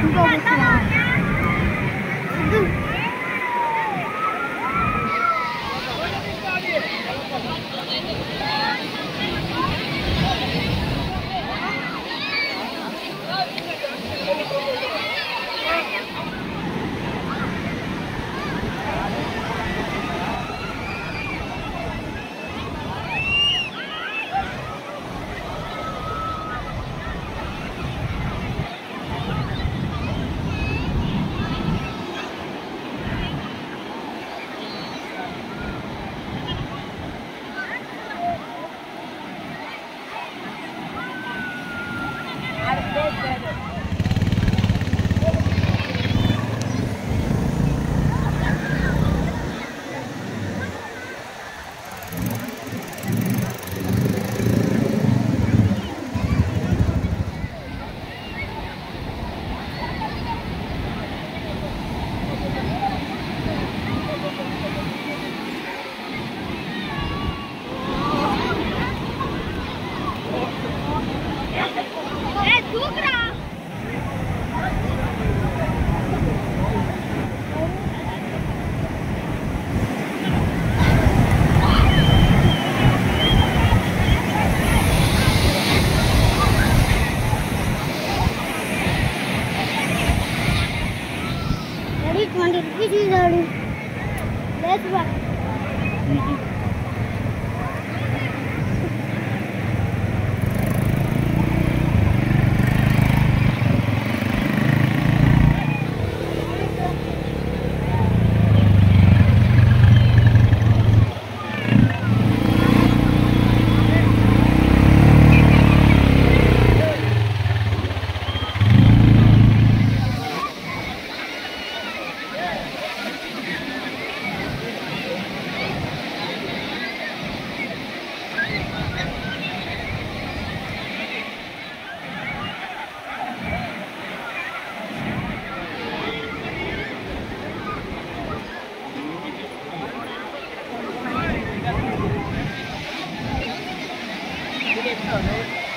이거어떻 게? wanted to give you the best one. Ini.